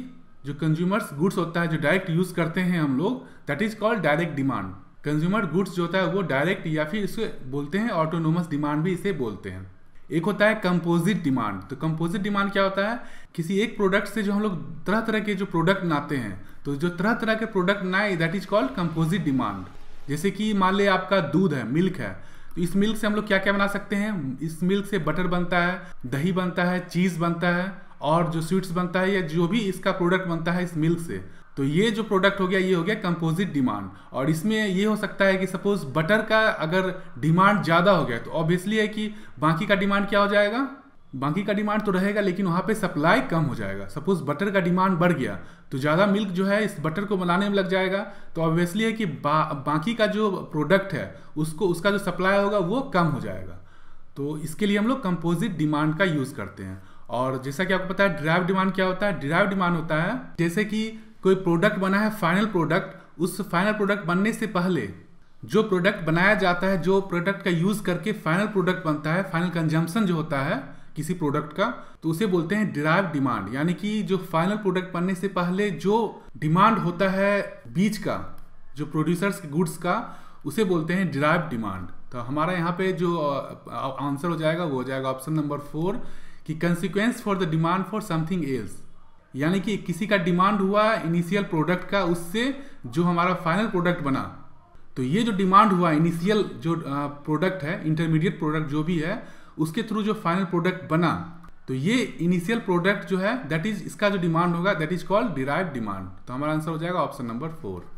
जो कंज्यूमर्स गुड्स होता है, जो डायरेक्ट यूज़ करते हैं हम लोग that is called direct demand consumer goods जो होता है वो डायरेक्ट या फिर इसे बोलते हैं ऑटोनोमस डिमांड भी इसे बोलते हैं। एक होता है कंपोजिट डिमांड तो कंपोजिट डिमांड क्या होता है? किसी एक प्रोडक्ट से जो हम लोग तरह तरह के जो प्रोडक्ट बनाते हैं तो जो तरह तरह के प्रोडक्ट बनाए that is called composite demand जैसे कि मान ले आपका दूध है मिल्क है तो इस मिल्क से हम लोग क्या क्या बना सकते हैं? इस मिल्क से बटर बनता है, दही बनता है चीज़ बनता है, और जो स्वीट्स बनता है या जो भी इसका प्रोडक्ट बनता है इस मिल्क से। तो ये जो प्रोडक्ट हो गया, ये हो गया कंपोजिट डिमांड और इसमें ये हो सकता है कि सपोज़ बटर का अगर डिमांड ज़्यादा हो गया तो ऑब्वियसली है कि बाकी का डिमांड क्या हो जाएगा? बाकी का डिमांड तो रहेगा लेकिन वहाँ पे सप्लाई कम हो जाएगा। सपोज़ बटर का डिमांड बढ़ गया तो ज़्यादा मिल्क जो है इस बटर को बनाने में लग जाएगा। तो ऑब्वियसली है कि बा, बाकी का जो प्रोडक्ट है उसको उसका जो सप्लाई होगा वो कम हो जाएगा। तो इसके लिए हम लोग कंपोजिट डिमांड का यूज़ करते हैं। और जैसा कि आपको पता है ड्राइव डिमांड क्या होता है? ड्राइव डिमांड होता है जैसे कि कोई प्रोडक्ट बना है फाइनल प्रोडक्ट उस फाइनल प्रोडक्ट बनने से पहले जो प्रोडक्ट बनाया जाता है जो प्रोडक्ट का यूज़ करके फाइनल प्रोडक्ट बनता है फाइनल कंजम्पन जो होता है किसी प्रोडक्ट का तो उसे बोलते हैं डिराइव डिमांड यानी कि जो फाइनल प्रोडक्ट बनने से पहले जो डिमांड होता है बीज का, जो प्रोड्यूसर्स गुड्स का, उसे बोलते हैं डिराइव डिमांड तो हमारा यहाँ पे जो आंसर हो जाएगा, वो हो जाएगा ऑप्शन नंबर फोर कि consequence for the demand for something else यानी कि किसी का डिमांड हुआ इनिशियल प्रोडक्ट का, उससे जो हमारा फाइनल प्रोडक्ट बना तो ये जो डिमांड हुआ इनिशियल जो प्रोडक्ट है इंटरमीडिएट प्रोडक्ट जो भी है उसके थ्रू जो फाइनल प्रोडक्ट बना तो ये इनिशियल प्रोडक्ट जो है दैट इज़ इसका जो डिमांड होगा that is called derive demand तो हमारा आंसर हो जाएगा ऑप्शन नंबर फोर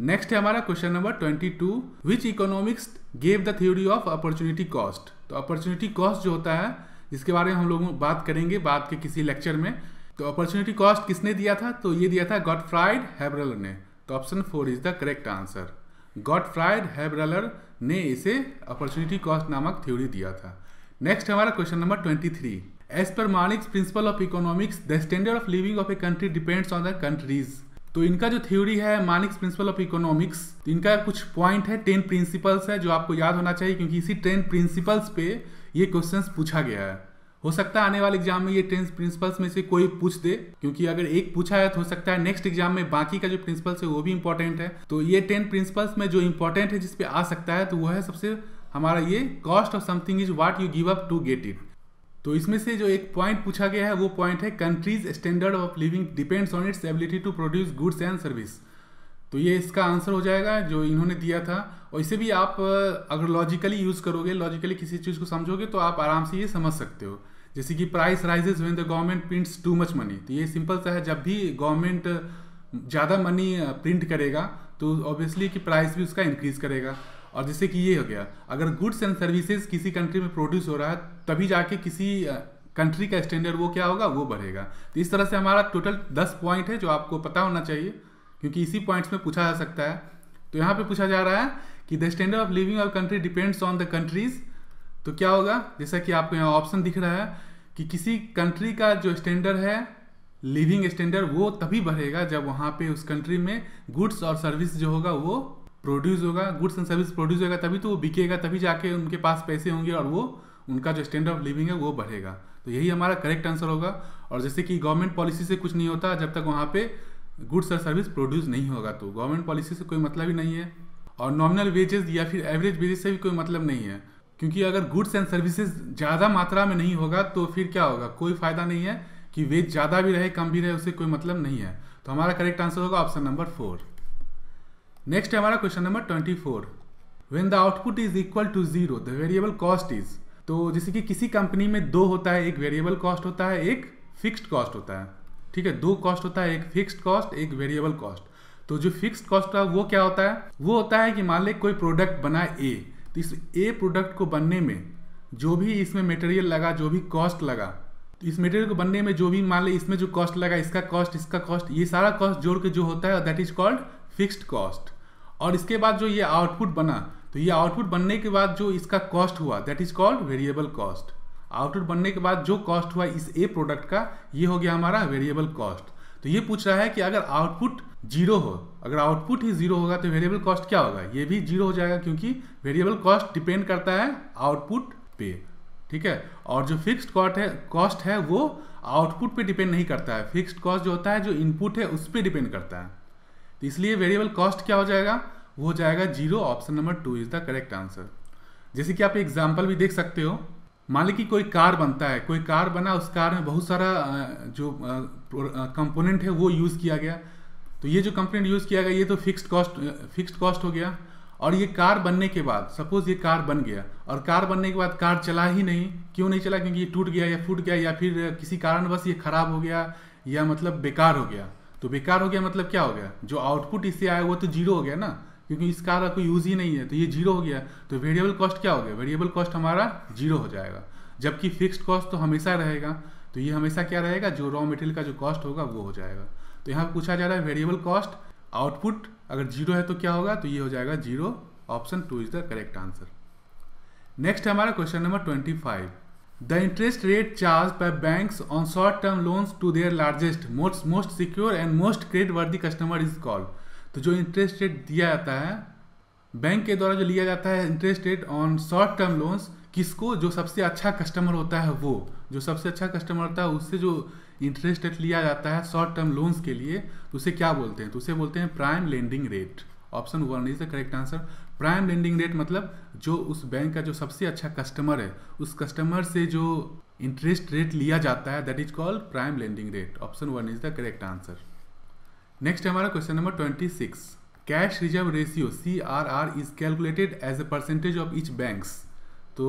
नेक्स्ट है हमारा question number twenty two which economics gave the theory of opportunity cost तो अपॉर्चुनिटी कॉस्ट जो होता है, जिसके बारे में हम लोग बात करेंगे बाद के किसी लेक्चर में तो अपॉर्चुनिटी कॉस्ट किसने दिया था? तो ये दिया था गॉड फ्राइड हैब्रल ने. तो option four is the correct answer Gottfried Haberler ने इसे अपॉर्चुनिटी कॉस्ट नामक थ्योरी दिया था। नेक्स्ट हमारा question number twenty three. As per Mankiw's principle of economics the standard of living of a country depends on the country's तो इनका जो theory है मानिक्स प्रिंसिपल ऑफ़ इकोनॉमिक्स इनका कुछ पॉइंट है टेन प्रिंसिपल्स है, जो आपको याद होना चाहिए, क्योंकि इसी टेन प्रिंसिपल्स पे ये क्वेश्चंस पूछा गया है। हो सकता है आने वाले एग्ज़ाम में ये टेन प्रिंसिपल्स में से कोई पूछ दे, क्योंकि अगर एक पूछा है तो हो सकता है नेक्स्ट एग्ज़ाम में बाकी का जो प्रिंसिपल्स है वो भी इंपॉर्टेंट है। तो ये टेन प्रिंसिपल्स में जो इंपॉर्टेंट है जिसपे आ सकता है तो वो है सबसे हमारा ये cost of something is what you give up to get it तो इसमें से जो एक पॉइंट पूछा गया है, वो पॉइंट है country's standard of living depends on its ability to produce goods and service तो ये इसका आंसर हो जाएगा, जो इन्होंने दिया था। और इसे भी आप अगर लॉजिकली यूज़ करोगे लॉजिकली किसी चीज़ को समझोगे तो आप आराम से ये समझ सकते हो। जैसे कि price rises when the government prints too much money तो ये सिंपल सा है, जब भी गवर्नमेंट ज़्यादा मनी प्रिंट करेगा तो ऑब्वियसली कि प्राइस भी उसका इंक्रीज करेगा। और जैसे कि ये हो गया, अगर गुड्स एंड सर्विसेज़ किसी कंट्री में प्रोड्यूस हो रहा है, तभी जाके किसी कंट्री का स्टैंडर्ड वो क्या होगा? वो बढ़ेगा। तो इस तरह से हमारा टोटल दस पॉइंट है जो आपको पता होना चाहिए, क्योंकि इसी पॉइंट्स में पूछा जा सकता है। तो यहाँ पे पूछा जा रहा है कि the standard of living of country depends on the country's तो क्या होगा? जैसा कि आपको यहाँ ऑप्शन दिख रहा है कि किसी कंट्री का जो स्टैंडर्ड है लिविंग स्टैंडर्ड वो तभी बढ़ेगा जब वहाँ पे उस कंट्री में गुड्स और सर्विस जो होगा वो प्रोड्यूस होगा। गुड्स एंड सर्विस प्रोड्यूस होगा तभी तो वो बिकेगा, तभी जाके उनके पास पैसे होंगे और वो, उनका जो स्टैंडर्ड ऑफ़ लिविंग है वो बढ़ेगा। तो यही हमारा करेक्ट आंसर होगा। और जैसे कि गवर्नमेंट पॉलिसी से कुछ नहीं होता जब तक वहाँ पे गुड्स और सर्विस प्रोड्यूस नहीं होगा तो। गवर्नमेंट पॉलिसी से कोई मतलब ही नहीं है। और नॉमिनल वेजेस या फिर एवरेज वेजेस से भी कोई मतलब नहीं है। क्योंकि अगर गुड्स एंड सर्विसेज़ ज़्यादा मात्रा में नहीं होगा तो फिर क्या होगा? कोई फ़ायदा नहीं है कि वेज ज़्यादा भी रहे, कम भी रहे उससे कोई मतलब नहीं है। तो हमारा करेक्ट आंसर होगा ऑप्शन नंबर फोर नेक्स्ट है हमारा question number twenty four when the output is equal to zero the variable cost is तो जैसे कि किसी कंपनी में दो होता है, एक वेरिएबल कॉस्ट होता है, एक फिक्स्ड कॉस्ट होता है। ठीक है? दो कॉस्ट होता है, एक फिक्स्ड कॉस्ट एक वेरिएबल कॉस्ट तो जो फिक्स्ड कॉस्ट है वो क्या होता है? वो होता है कि मान ले कोई प्रोडक्ट बना ए तो इस ए प्रोडक्ट को बनने में जो भी इसमें मटेरियल लगा, जो भी कॉस्ट लगा तो इस मटेरियल को बनने में जो भी मान ले इसमें जो कॉस्ट लगा, इसका कॉस्ट इसका कॉस्ट ये सारा कॉस्ट जोड़ के जो होता है that is called fixed cost और इसके बाद जो ये आउटपुट बना तो ये आउटपुट बनने के बाद जो इसका कॉस्ट हुआ that is called variable cost output बनने के बाद जो कॉस्ट हुआ इस ए प्रोडक्ट का, ये हो गया हमारा वेरिएबल कॉस्ट तो ये पूछ रहा है कि अगर आउटपुट ज़ीरो हो, अगर आउटपुट ही ज़ीरो होगा तो वेरिएबल कॉस्ट क्या होगा? ये भी ज़ीरो हो जाएगा क्योंकि वेरिएबल कॉस्ट डिपेंड करता है आउटपुट पे, ठीक है? और जो फिक्स्ड कॉस्ट है कॉस्ट है वो आउटपुट पे डिपेंड नहीं करता है। फिक्स्ड कॉस्ट जो होता है, जो इनपुट है, उस पर डिपेंड करता है। तो इसलिए वेरिएबल कॉस्ट क्या हो जाएगा? वो हो जाएगा zero option number two is the correct answer जैसे कि आप एग्ज़ाम्पल भी देख सकते हो मान ली कि कोई कार बनता है, कोई कार बना, उस कार में बहुत सारा जो कंपोनेंट है, वो यूज़ किया गया। तो ये जो कंपोनेंट यूज़ किया गया, ये तो फिक्स्ड कॉस्ट फिक्स्ड कॉस्ट हो गया। और ये कार बनने के बाद सपोज़ ये कार बन गया, और कार बनने के बाद कार चला ही नहीं, क्यों नहीं चला? क्योंकि ये टूट गया या फूट गया, या फिर किसी कारण बस ये खराब हो गया, या मतलब बेकार हो गया। तो बेकार हो गया मतलब क्या हो गया? जो आउटपुट इससे आया, वो तो ज़ीरो हो गया ना। क्योंकि इस कार का कोई यूज़ ही नहीं है तो ये ज़ीरो हो गया। तो वेरिएबल कॉस्ट क्या हो गया? वेरिएबल कॉस्ट हमारा ज़ीरो हो जाएगा। जबकि फिक्स्ड कॉस्ट तो हमेशा रहेगा। तो ये हमेशा क्या रहेगा? जो रॉ मटेरियल का जो कॉस्ट होगा, वो हो जाएगा। तो यहाँ पूछा जा रहा है वेरिएबल कॉस्ट आउटपुट अगर ज़ीरो है तो क्या होगा? तो ये हो जाएगा zero option two is the correct answer next हमारा question number twenty five the interest rate charge by banks on short term loans to their largest most most secure and most creditworthy customer is called तो जो interest rate दिया जाता है bank के द्वारा जो लिया जाता है interest rate on short term loans किसको, जो सबसे अच्छा कस्टमर होता है वो, जो सबसे अच्छा कस्टमर होता है, उससे जो इंटरेस्ट रेट लिया जाता है शॉर्ट टर्म लोन्स के लिए तो उसे क्या बोलते हैं? तो उसे बोलते हैं prime lending rate option one is the correct answer prime lending rate मतलब जो उस बैंक का जो सबसे अच्छा कस्टमर है, उस कस्टमर से जो इंटरेस्ट रेट लिया जाता है that is called prime lending rate option one is the correct answer next हमारा question number twenty six cash reserve ratio C R R is calculated as a percentage of each banks तो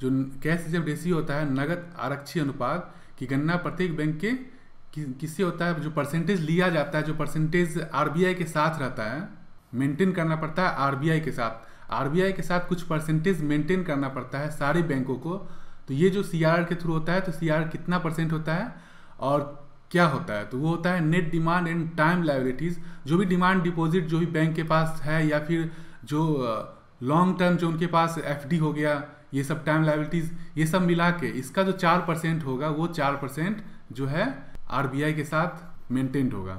जो cash reserve ratio होता है नगद आरक्षी अनुपात की गणना प्रत्येक बैंक के कि, किससे होता है? जो परसेंटेज लिया जाता है जो परसेंटेज आरबीआई के साथ रहता है मेंटेन करना पड़ता है आरबीआई के साथ। आरबीआई के साथ कुछ परसेंटेज मेंटेन करना पड़ता है सारे बैंकों को। तो ये जो सीआरआर के थ्रू होता है तो सी कितना परसेंट होता है? और क्या होता है? तो वो होता है net demand and time liabilities जो भी डिमांड डिपॉजिट जो भी बैंक के पास है या फिर जो लॉन्ग टर्म जो उनके पास एफडी हो गया, ये सब टाइम लाइबिलिटीज़ ये सब मिला के इसका जो चार परसेंट होगा, वो चार परसेंट जो है आरबीआई के साथ मेंटेन्ड होगा।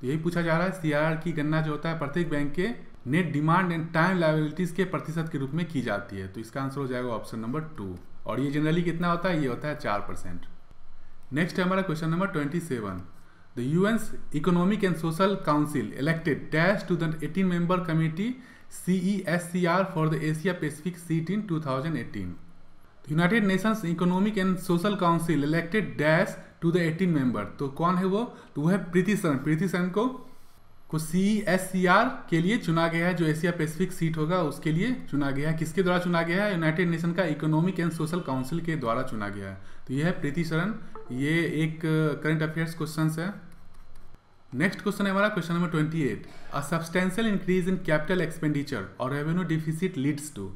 तो यही पूछा जा रहा है सीआरआर की गणना जो होता है प्रत्येक बैंक के net demand and time liabilities के प्रतिशत के रूप में की जाती है। तो इसका आंसर हो जाएगा ऑप्शन नंबर टू और ये जनरली कितना होता है? ये होता है चार परसेंट। नेक्स्ट है हमारा question number twenty seven the UN's economic and social council elected dash to the eighteen member committee C E S C R for the Asia Pacific seat in 2018 United Nations economic and social council elected dash to the eighteen member तो कौन है वो? तो वो है प्रीति सरन प्रीति सरन को को C S C are के लिए चुना गया है, जो एशिया पैसिफिक सीट होगा, उसके लिए चुना गया है। किसके द्वारा चुना गया है? यूनाइटेड नेशन का इकोनॉमिक एंड सोशल काउंसिल के द्वारा चुना गया है। तो यह है प्रीति शरण ये एक करंट अफेयर्स क्वेश्चन है। नेक्स्ट क्वेश्चन है हमारा question number twenty eight a substantial increase in capital expenditure or revenue deficit leads to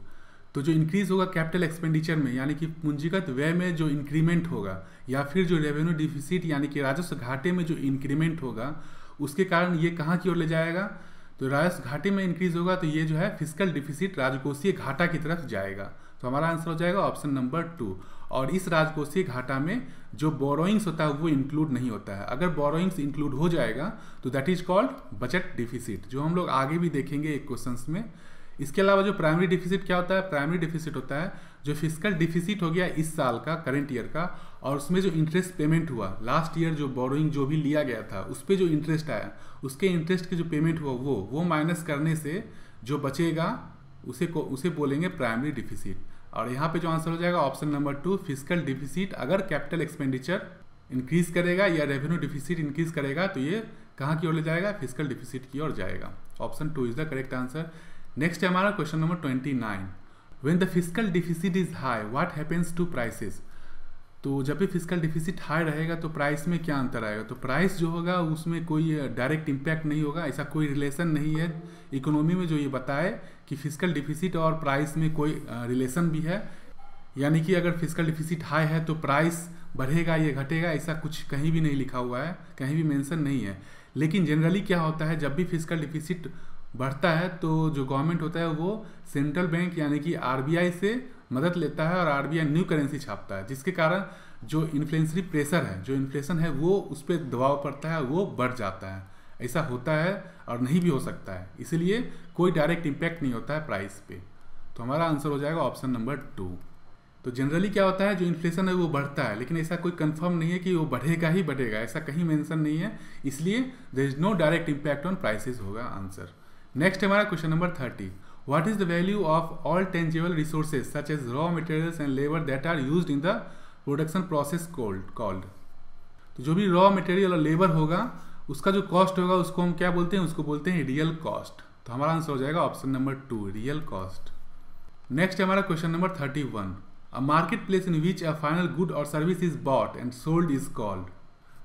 तो जो इंक्रीज होगा कैपिटल एक्सपेंडिचर में, यानी कि पूंजीगत व्यय में जो इंक्रीमेंट होगा, या फिर जो रेवेन्यू डिफिसिट यानी कि राजस्व घाटे में जो इंक्रीमेंट होगा, उसके कारण ये कहाँ की ओर ले जाएगा? तो राजस्व घाटे में इंक्रीज होगा तो ये जो है फ़िज़िकल डिफिसिट राजकोषीय घाटा की तरफ़ जाएगा। तो हमारा आंसर हो जाएगा ऑप्शन नंबर टू और इस राजकोषीय घाटा में जो बोरोइंग्स होता है, वो इंक्लूड नहीं होता है। अगर बोरोइंग्स इंक्लूड हो जाएगा तो that is called budget deficit जो हम लोग आगे भी देखेंगे एक क्वेश्चन में। इसके अलावा जो प्राइमरी डिफिसिट क्या होता है? प्राइमरी डिफिसिट होता है जो फ़िज़िकल डिफिसिट हो गया इस साल का करेंट ईयर का, और उसमें जो इंटरेस्ट पेमेंट हुआ लास्ट ईयर जो बोरोइंग जो भी लिया गया था, उस पर जो इंटरेस्ट आया, उसके इंटरेस्ट के जो पेमेंट हुआ, वो वो माइनस करने से जो बचेगा, उसे को, उसे बोलेंगे प्राइमरी डिफिसिट और यहाँ पे जो आंसर हो जाएगा option number two fiscal deficit अगर कैपिटल एक्सपेंडिचर इंक्रीज करेगा या रेवेन्यू डिफिसिट इंक्रीज करेगा तो ये कहाँ की ओर ले जाएगा? फ़िज़िकल डिफिसिट की ओर जाएगा। Option two is the correct answer next है हमारा question number twenty nine when the fiscal deficit is high what happens to prices तो जब भी फ़िज़िकल डिफिसिट हाई रहेगा तो प्राइस में क्या अंतर आएगा? तो प्राइस जो होगा, उसमें कोई डायरेक्ट इम्पैक्ट नहीं होगा, ऐसा कोई रिलेशन नहीं है। इकोनॉमी में जो ये बताए कि फ़िज़िकल डिफिसिट और प्राइस में कोई रिलेशन भी है। यानी कि अगर फ़िज़िकल डिफिसिट हाई है तो प्राइस बढ़ेगा या घटेगा, ऐसा कुछ कहीं भी नहीं लिखा हुआ है, कहीं भी मेंशन नहीं है। लेकिन जनरली क्या होता है, जब भी फ़िज़िकल डिफिसिट बढ़ता है तो जो गवर्नमेंट होता है वो सेंट्रल बैंक यानी कि आरबीआई से मदद लेता है और आरबीआई न्यू करेंसी छापता है, जिसके कारण जो इन्फ्लेंसरी प्रेशर है, जो इन्फ्लेशन है वो उस पर दबाव पड़ता है, वो बढ़ जाता है। ऐसा होता है और नहीं भी हो सकता है। इसीलिए कोई डायरेक्ट इम्पैक्ट नहीं होता है प्राइस पे। तो हमारा आंसर हो जाएगा ऑप्शन नंबर टू तो जनरली क्या होता है, जो इन्फ्लेशन है वो बढ़ता है, लेकिन ऐसा कोई कंफर्म नहीं है कि वो बढ़ेगा ही बढ़ेगा, ऐसा कहीं मेंशन नहीं है। इसलिए there is no direct impact on prices होगा आंसर नेक्स्ट हमारा question number thirty what is the value of all tangible resources such as raw materials labor that are used in the production process called called? तो जो भी raw material और labour होगा, उसका जो cost होगा, उसको हम क्या बोलते हैं? उसको बोलते हैं रियल कॉस्ट तो हमारा आंसर हो जाएगा option number two real cost next हमारा question number thirty one a market place in which a final good or service is bought and sold is called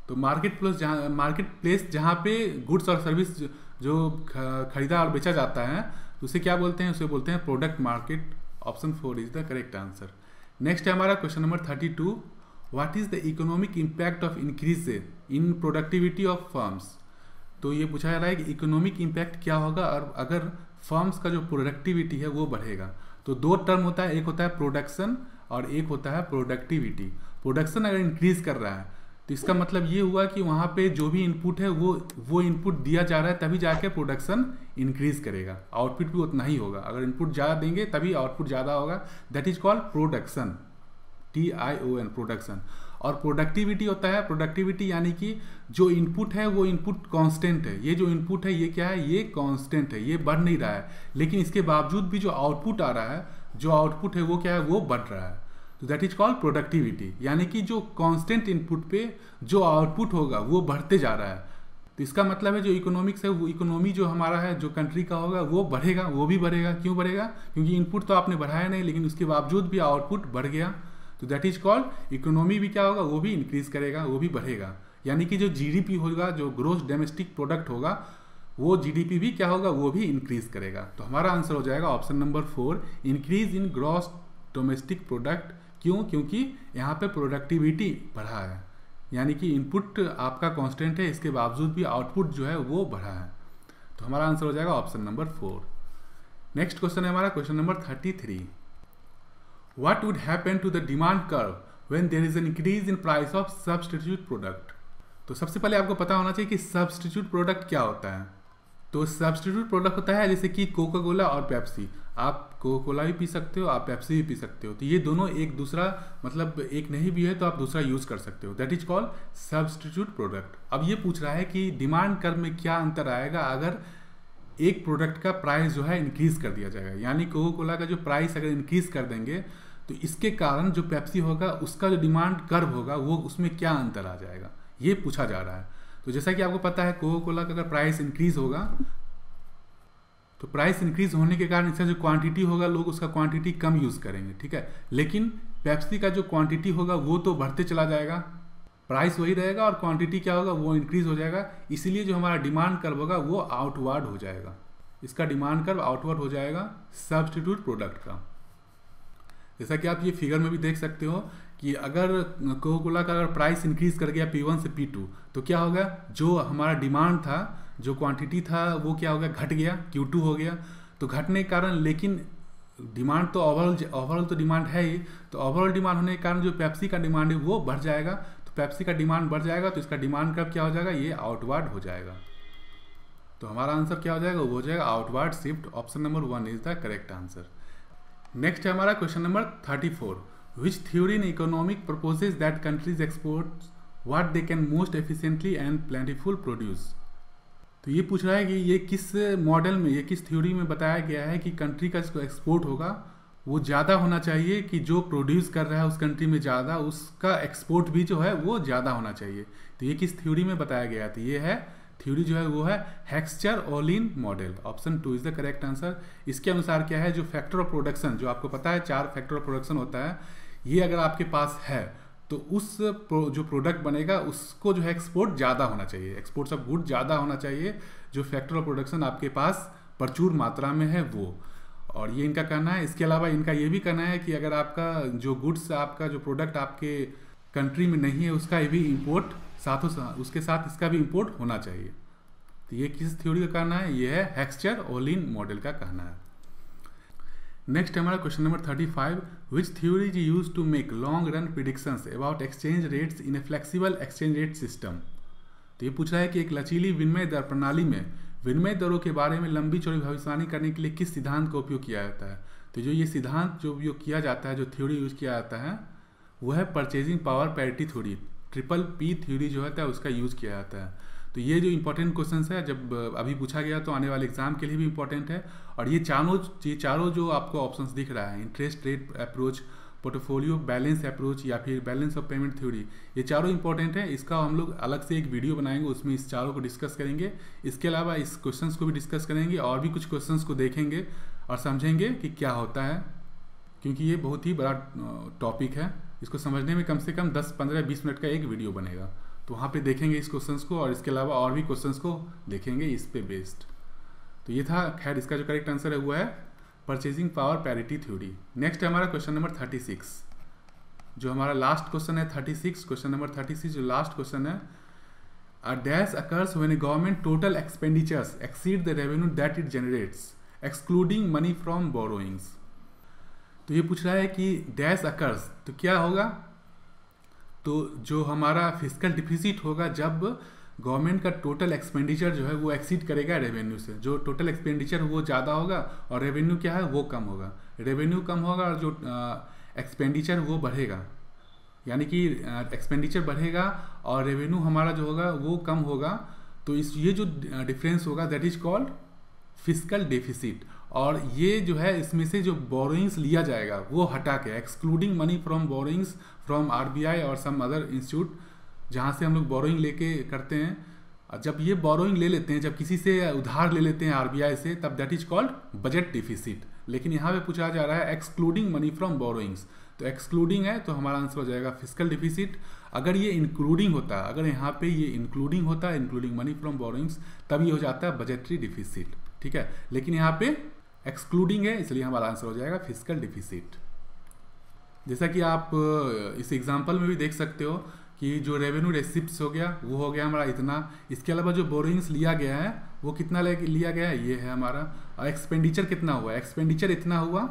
तो मार्केट प्लेस जहाँ market place जहाँ पे goods और service जो खरीदा और बेचा जाता है तो उसे क्या बोलते हैं? उसे बोलते हैं product market option four is the correct answer next है हमारा question number thirty two what is the economic impact of increase in productivity of firms तो ये पूछा जा रहा है कि इकोनॉमिक इम्पैक्ट क्या होगा और अगर फर्म्स का जो प्रोडक्टिविटी है वो बढ़ेगा। तो दो टर्म होता है, एक होता है प्रोडक्शन और एक होता है प्रोडक्टिविटी प्रोडक्शन अगर इंक्रीज कर रहा है तो इसका मतलब ये हुआ कि वहाँ पे जो भी इनपुट है वो वो इनपुट दिया जा रहा है, तभी जाके प्रोडक्शन इंक्रीज करेगा। आउटपुट भी उतना ही होगा। अगर इनपुट ज़्यादा देंगे, तभी आउटपुट ज़्यादा होगा। That is called production T I O N production और प्रोडक्टिविटी होता है। प्रोडक्टिविटी यानी कि जो इनपुट है, वो इनपुट कांस्टेंट है। ये जो इनपुट है, ये क्या है? ये कांस्टेंट है। ये बढ़ नहीं रहा है। लेकिन इसके बावजूद भी जो आउटपुट आ रहा है, जो आउटपुट है, वो क्या है? वो बढ़ रहा है। तो दैट इज़ कॉल्ड प्रोडक्टिविटी यानी कि जो कांस्टेंट इनपुट पे जो आउटपुट होगा, वो बढ़ते जा रहा है। तो इसका मतलब है, जो इकोनॉमिक्स है, वो इकोनॉमी जो हमारा है, जो कंट्री का होगा, वो बढ़ेगा। वो भी बढ़ेगा। क्यों बढ़ेगा? क्योंकि इनपुट तो आपने बढ़ाया नहीं, लेकिन उसके बावजूद भी आउटपुट बढ़ गया। तो दैट इज़ कॉल्ड इकोनॉमी भी क्या होगा? वो भी इंक्रीज करेगा, वो भी बढ़ेगा। यानी कि जो जीडीपी होगा, जो ग्रोस डोमेस्टिक प्रोडक्ट होगा, वो जीडीपी भी क्या होगा? वो भी इंक्रीज करेगा। तो हमारा आंसर हो जाएगा option number four increase in gross domestic product क्यों? क्योंकि यहाँ पे प्रोडक्टिविटी बढ़ा है। यानी कि इनपुट आपका कांस्टेंट है, इसके बावजूद भी आउटपुट जो है, वो बढ़ा है। तो हमारा आंसर हो जाएगा option number four next question है हमारा question number thirty three what would happen to the demand curve when there is an increase in price of substitute product तो सबसे पहले आपको पता होना चाहिए कि सब्सटीट्यूट प्रोडक्ट क्या होता है। तो सब्सटीट्यूट प्रोडक्ट होता है जैसे कि कोका कोला और पेप्सी आप कोका कोला भी पी सकते हो, आप पेप्सी भी पी सकते हो। तो ये दोनों एक दूसरा मतलब एक नहीं भी है तो आप दूसरा यूज़ कर सकते हो। That is called substitute product अब ये पूछ रहा है कि डिमांड कर में क्या अंतर आएगा अगर एक प्रोडक्ट का प्राइस जो है इंक्रीज कर दिया जाएगा। यानी कोका कोला का जो प्राइस अगर इंक्रीज कर देंगे तो इसके कारण जो पेप्सी होगा, उसका जो डिमांड कर्व होगा, वो उसमें क्या अंतर आ जाएगा? ये पूछा जा रहा है। तो जैसा कि आपको पता है कोको कोला का अगर प्राइस इंक्रीज होगा तो प्राइस इंक्रीज होने के कारण इसका जो क्वांटिटी होगा, लोग उसका क्वांटिटी कम यूज़ करेंगे, ठीक है? लेकिन पेप्सी का जो क्वांटिटी होगा, वो तो बढ़ते चला जाएगा। प्राइस वही रहेगा और क्वांटिटी क्या होगा, वो इंक्रीज हो जाएगा। इसीलिए जो हमारा डिमांड कर्व होगा, वो आउटवर्ड हो जाएगा। इसका डिमांड कर्व आउटवर्ड हो जाएगा सब्सटीट्यूट प्रोडक्ट का। जैसा कि आप ये फिगर में भी देख सकते हो कि अगर कोको कोला का अगर प्राइस इंक्रीज कर गया पी वन से पी टू तो क्या होगा? जो हमारा डिमांड था, जो क्वांटिटी था, वो क्या हो गया? घट गया क्यू टू हो गया। तो घटने के कारण, लेकिन डिमांड तो ओवरऑल ओवरऑल तो डिमांड है ही तो ओवरऑल डिमांड होने के कारण जो पेप्सी का डिमांड है, वो बढ़ जाएगा। तो पेप्सी का डिमांड बढ़ जाएगा तो इसका डिमांड कब क्या हो जाएगा? ये आउटवर्ड हो जाएगा। तो हमारा आंसर क्या हो जाएगा? वो हो जाएगा outward shift option number one is the correct answer next है हमारा question number thirty four which theory in economic proposes that countries export what they can most efficiently and plentiful produce तो ये पूछ रहा है कि ये किस मॉडल में, ये किस थ्योरी में बताया गया है कि कंट्री का जो एक्सपोर्ट होगा? वो ज़्यादा होना चाहिए कि जो प्रोड्यूस कर रहा है उस कंट्री में ज़्यादा, उसका एक्सपोर्ट भी जो है वो ज़्यादा होना चाहिए। तो ये किस थ्योरी में बताया गया था ये है थ्योरी जो है वो है Heckscher Ohlin model option two is the correct answer इसके अनुसार क्या है? जो फैक्टर ऑफ़ प्रोडक्शन जो आपको पता है चार फैक्टर ऑफ़ प्रोडक्शन होता है ये अगर आपके पास है तो उस प्रो, जो प्रोडक्ट बनेगा उसको जो है एक्सपोर्ट ज़्यादा होना चाहिए. एक्सपोर्ट्स ऑफ़ गुड ज़्यादा होना चाहिए जो फैक्टर ऑफ़ प्रोडक्शन आपके पास प्रचुर मात्रा में है वो. और ये इनका कहना है। इसके अलावा इनका ये भी कहना है कि अगर आपका जो गुड्स आपका जो प्रोडक्ट आपके कंट्री में नहीं है उसका भी इम्पोर्ट साथों साथ उसके साथ इसका भी इम्पोर्ट होना चाहिए। तो ये किस थ्योरी का कहना है? ये है हेक्सचर ओलिन मॉडल का कहना है। नेक्स्ट हमारा question number thirty five which theory is use to make long run predictions about exchange rates in a flexible exchange rate system तो ये पूछ रहा है कि एक लचीली विनिमय दर प्रणाली में विनिमय दरों के बारे में लंबी चौड़ी भविष्यवाणी करने के लिए किस सिद्धांत का उपयोग किया जाता है? तो जो ये सिद्धांत जो उपयोग किया जाता है, जो थ्योरी यूज़ किया जाता है वो है purchasing power parity theory triple P theory जो होता है, उसका यूज़ किया जाता है। तो ये जो इंपॉर्टेंट क्वेश्चन है, जब अभी पूछा गया तो आने वाले एग्ज़ाम के लिए भी इंपॉर्टेंट है। और ये चारों ये चारों जो आपको ऑप्शंस दिख रहा है interest rate approach portfolio balance approach या फिर बैलेंस ऑफ़ पेमेंट थ्योरी ये चारों इंपॉर्टेंट है। इसका हम लोग अलग से एक वीडियो बनाएँगे, उसमें इस चारों को डिस्कस करेंगे। इसके अलावा इस क्वेश्चन को भी डिस्कस करेंगे और भी कुछ क्वेश्चन को देखेंगे और समझेंगे कि क्या होता है, क्योंकि ये बहुत ही बड़ा टॉपिक है। इसको समझने में कम से कम 10 15 20 मिनट का एक वीडियो बनेगा। तो वहाँ पे देखेंगे इस क्वेश्चन को और इसके अलावा और भी क्वेश्चन को देखेंगे इस पे बेस्ड तो ये था, खैर, इसका जो करेक्ट आंसर है वो है purchasing power parity theory next है हमारा क्वेश्चन नंबर थर्टी सिक्स जो हमारा लास्ट क्वेश्चन है thirty six question number thirty six जो लास्ट क्वेश्चन है a dash occurs when a government total expenditures exceed the revenue that it generates excluding money from borrowings तो ये पूछ रहा है कि डैश अकर्स तो क्या होगा? तो जो हमारा फ़िज़िकल डिफिसिट होगा जब गवर्नमेंट का टोटल एक्सपेंडिचर जो है वो एक्सीड करेगा रेवेन्यू से। जो टोटल एक्सपेंडिचर वो ज़्यादा होगा और रेवेन्यू क्या है? वो कम होगा। रेवेन्यू कम होगा और जो एक्सपेंडिचर वो बढ़ेगा। यानी कि एक्सपेंडिचर बढ़ेगा और रेवेन्यू हमारा जो होगा वो कम होगा। तो इस, ये जो डिफरेंस होगा that is called fiscal deficit और ये जो है, इसमें से जो बोरोइंग्स लिया जाएगा, वो हटा के excluding money from borrowings from RBI और सम अदर इंस्टीट्यूट जहाँ से हम लोग बोरोइंग लेके करते हैं। जब ये बोरोइंग ले लेते हैं, जब किसी से उधार ले लेते हैं आरबीआई से, तब that is called budget deficit लेकिन यहाँ पे पूछा जा रहा है एक्सक्लूडिंग मनी फ्रॉम बोरोइंग्स तो एक्सक्लूडिंग है तो हमारा आंसर हो जाएगा फ़िज़िकल डिफिसिट अगर ये इंक्लूडिंग होता, अगर यहाँ पे ये इंक्लूडिंग होता इंक्लूडिंग मनी फ्रॉम बोरोइंग्स तब ये हो जाता है बजटरी डिफिसिट ठीक है? लेकिन यहाँ पे एक्सक्लूडिंग है, इसलिए हमारा आंसर हो जाएगा फ़िज़िकल डिफिसिट जैसा कि आप इस एग्ज़ाम्पल में भी देख सकते हो कि जो रेवेन्यू रेसिप्ट हो गया, वो हो गया हमारा इतना। इसके अलावा जो बोरिंग्स लिया गया है, वो कितना लिया गया है? ये है हमारा। और एक्सपेंडिचर कितना हुआ? एक्सपेंडिचर इतना हुआ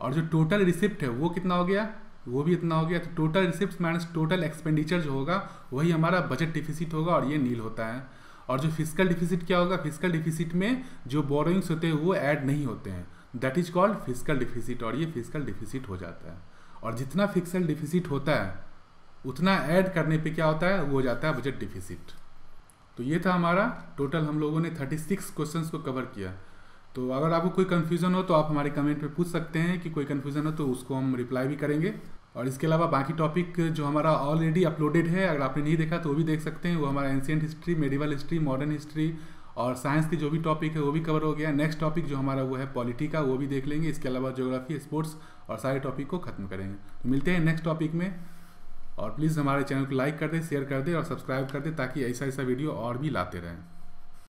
और जो टोटल रिसिप्ट है, वो कितना हो गया? वो भी इतना हो गया। तो total receipt minus total expenditure जो होगा, वही हमारा बजट डिफिसिट होगा और ये नील होता है। और जो फ़िज़िकल डिफिसिट क्या होगा? फ़िज़िकल डिफिसिट में जो बोरोइंग्स होते हैं, वो ऐड नहीं होते हैं। That is called fiscal deficit और ये फ़िज़िकल डिफिसिट हो जाता है। और जितना फ़िज़िकल डिफिसिट होता है, उतना ऐड करने पे क्या होता है? वो हो जाता है बजट डिफिसिट तो ये था हमारा टोटल हम लोगों ने 36 क्वेश्चंस को कवर किया। तो अगर आपको कोई कन्फ्यूज़न हो तो आप हमारे कमेंट में पूछ सकते हैं। कि कोई कन्फ्यूज़न हो तो उसको हम रिप्लाई भी करेंगे। और इसके अलावा बाकी टॉपिक जो हमारा ऑलरेडी अपलोडेड है, अगर आपने नहीं देखा तो वो भी देख सकते हैं। वो हमारा ancient history medieval history modern history और साइंस की जो भी टॉपिक है, वो भी कवर हो गया। नेक्स्ट टॉपिक जो हमारा वो है पॉलिटी का, वो भी देख लेंगे। इसके अलावा ज्योग्राफी स्पोर्ट्स और सारे टॉपिक को खत्म करेंगे। तो मिलते हैं नेक्स्ट टॉपिक में और प्लीज़ हमारे चैनल को लाइक कर दें शेयर कर दें और सब्सक्राइब कर दें ताकि ऐसा ऐसा वीडियो और भी लाते रहें।